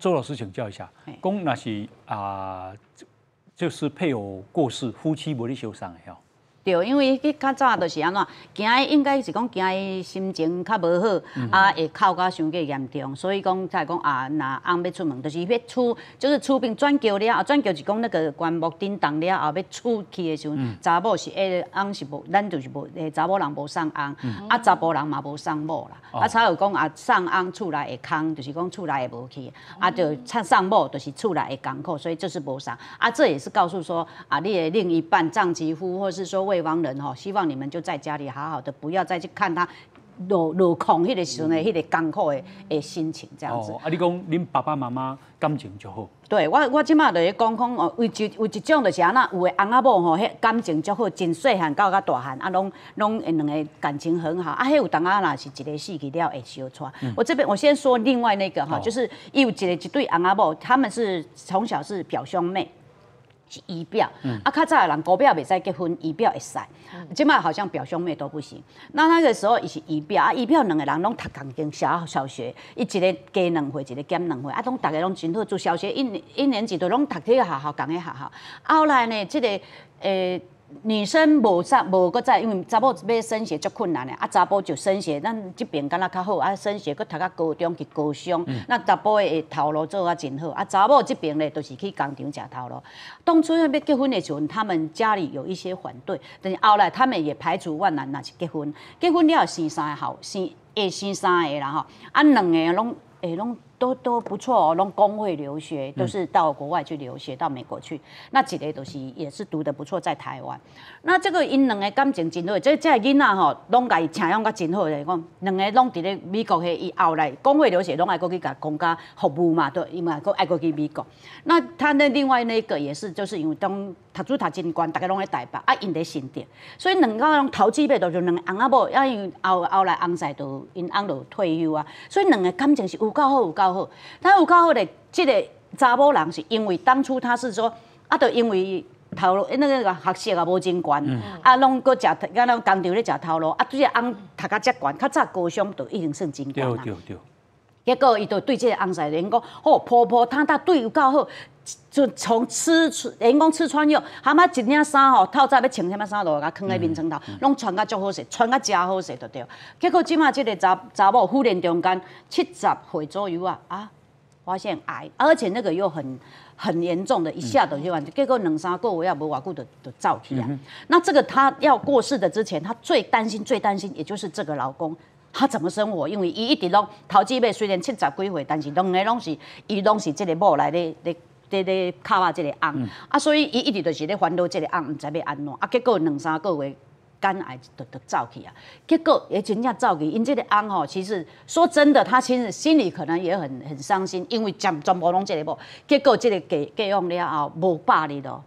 周老师请教一下，公那是啊，就是配偶过世，夫妻无咧受伤的吼。对，因为伊较早就是安怎，惊伊应该是讲惊伊心情较无好，啊会哭到伤过严重，所以讲才讲啊，若翁要出门，就是要出，就是出殡转轿了，啊转轿是讲那个棺木叮当了后要出去的时候，查某是诶翁是无，咱就是无，诶查某人无送翁，啊查甫人嘛无送某啦，啊才有讲啊送翁厝内会空，就是讲厝内会无去，啊就送送某就是厝内会艰苦，所以就是无送，啊这也是告诉说啊你的另一半丈夫或是说。未亡人哈，希望你们就在家里好好的，不要再去看他落落空迄个时候呢，迄个艰苦的的心情这样子。啊，你讲恁爸爸妈妈感情就好。对我，我即马就咧讲讲哦，有一有一种就是安那，有的翁仔某吼，迄感情足好，真细汉到甲大汉，啊，拢拢两个感情很好。啊，迄有当啊，若是一个死去了会相娶。我这边我先说另外那个哈，就是有一个一对翁仔某，他们是从小是表兄妹。仪表，啊，较早的人高表袂使结婚，仪表会使。即摆好像表兄妹都不行。那那个时候伊是仪表，啊，仪表两个人拢读同间小小学，伊一个加两岁，一个减两岁，啊，拢大家拢真好，做小学一一年级都拢读这个学校，同个学校。后来呢，这个诶。女生无啥无搁在，因为查某要升学足困难的，啊查甫就升学，咱即边敢若较好，啊升学搁读到高中去高商，那查甫的头路做啊真好，啊查某即边咧都是去工厂食头路。当初要结婚的时候，他们家里有一些反对，但是后来他们也排除万难，那是结婚。结婚了生三个，好生会生三个啦吼，啊两个拢会拢。都都不错哦，拢工会留学，都是到国外去留学，到美国去。那几个都是也是读的不错，在台湾。那这个因两个感情真好，这这囡仔吼，拢家请养甲真好的，讲两个拢伫咧美国去，伊后来工会留学，拢爱过去甲公家服务嘛，对，伊嘛过爱过去美国。那他那另外那个也是，就是因为当读书读真悬，大家拢在台北，啊，因在新店，所以两个人头几辈都就两个翁仔某，啊，因为后后来翁婿都因翁都退休啊，所以两个感情是有够好有够。好，但有较好的，这个查某人是因为当初他是说，啊，就因为头路，那个学习啊无真悬，啊，拢搁食，敢那工厂咧食头路，啊，对个翁读较遮悬，较早高商都已经算真悬啦。对对对。结果伊就对即个翁婿人讲，哦，婆婆她她对有够好，就从吃穿，连讲吃穿用，他妈一领衫吼，透早要穿什么衫，就甲囥在面床头，拢穿甲足好势，穿甲真好势就对。结果即马这个查查某忽然中间七十岁左右啊，啊，发现癌，而且那个又很很严重的，一下子就完，结果两三个月也无偌久就就走去啊。那这个她要过世的之前，她最担心、最担心，也就是这个老公。他怎么生活？因为伊一直拢头几辈虽然七十几岁，但是两个拢是伊拢是即个某来咧咧咧咧靠啊即个翁，啊所以伊一直就是咧烦恼即个翁，毋知要安怎，啊结果两三个月肝癌就就走去啊，结果也真正走去，因即个翁吼，其实说真的，他其实心里可能也很很伤心，因为全全部拢即个某，结果即个给给往了后无百日咯，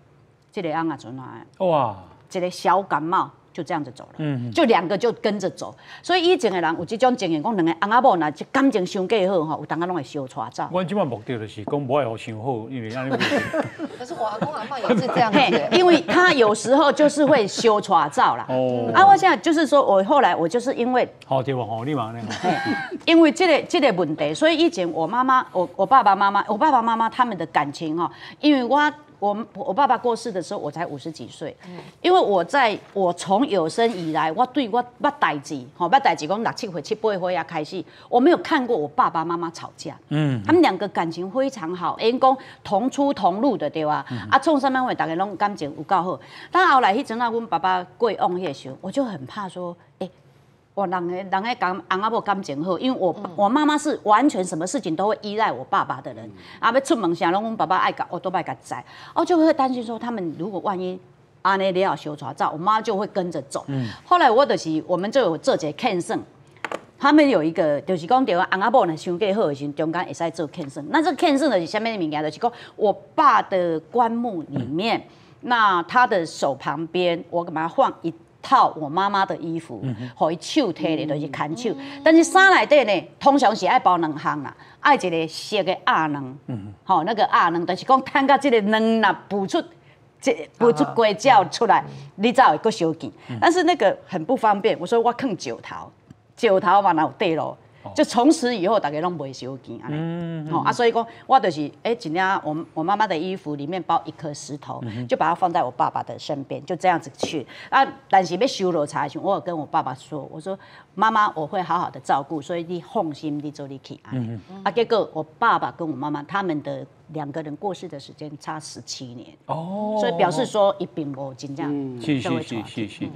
即个翁啊转来，哇，一个小感冒。就这样子走了，嗯，就两个就跟着走，所以以前的人有这种经验，讲两个翁仔某那感情伤过好吼，有当下拢会相带走。我今晚目的就是讲不爱好相好，因为安尼。可是我阿公阿妈也是这样子，因为他有时候就是会相带走啦。哦。啊，我现在就是说我后来我就是因为好对吧？好你嘛那个。因为这个这个问题，所以以前我妈妈、我我爸爸妈妈、我爸爸妈妈他们的感情哈，因为我。我我爸爸过世的时候，我才五十几岁。因为我在我从有生以来，我对我捌代志，吼捌代志讲六七岁、七八岁啊开始，我没有看过我爸爸妈妈吵架。嗯，他们两个感情非常好，因讲同出同入的对吧？啊，从上面会大家拢感情有够好。但后来迄阵啊，阮爸爸过往迄个时候，我就很怕说，哎。我人诶，人诶，感翁仔某感情好，因为我我妈妈是完全什么事情都会依赖我爸爸的人，啊，要出门啥拢阮爸爸爱搞，我都爱甲载，我就会担心说，他们如果万一安尼了小吵照，我妈就会跟着走。嗯，后来我就是我们就有做者看胜，他们有一个就是讲对翁仔某呢相过好的时，中间会使做看胜。那这看胜的是虾米物件？就是讲我爸的棺木里面，那他的手旁边，我把它放一。套我妈妈的衣服，互伊手提咧，就是牵手。但是衫内底呢，通常是爱包两项啦，爱一个色的鸭卵，吼，那个鸭卵，就是讲趁到这个卵啦，孵出这补出硅胶出来，你才会够收紧。但是那个很不方便，我说我放九头，九头嘛哪有地咯？就从此以后大家拢不会收钱安尼。好啊，所以讲我就是哎，今天我我妈妈的衣服里面包一颗石头，就把它放在我爸爸的身边，就这样子去。啊。但是要收落茶时，我有跟我爸爸说，我说妈妈我会好好的照顾，所以你放心，你做你去安。啊，结果我爸爸跟我妈妈他们的两个人过世的时间差十七年，哦，所以表示说一并无真正是是是是是。